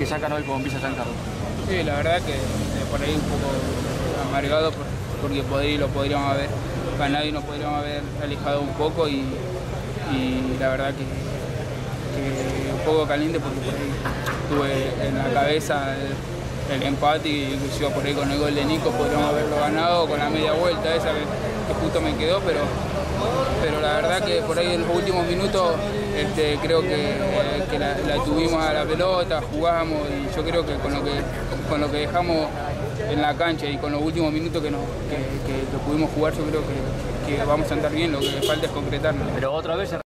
que sacan hoy con Villa San Carlos. Sí, la verdad que por ahí un poco amargado porque lo podríamos haber ganado y nos podríamos haber alejado un poco y, la verdad que, un poco caliente porque por ahí tuve en la cabeza el, empate y inclusive por ahí con el gol de Nico podríamos haberlo ganado con la media vuelta esa que, justo me quedó, pero, pero la verdad que por ahí en los últimos minutos este, creo que, la, tuvimos a la pelota, jugamos y yo creo que con lo que, con lo que dejamos en la cancha y con los últimos minutos que, nos, que, pudimos jugar, yo creo que, que, vamos a andar bien, lo que falta es concretarnos. Pero otra vez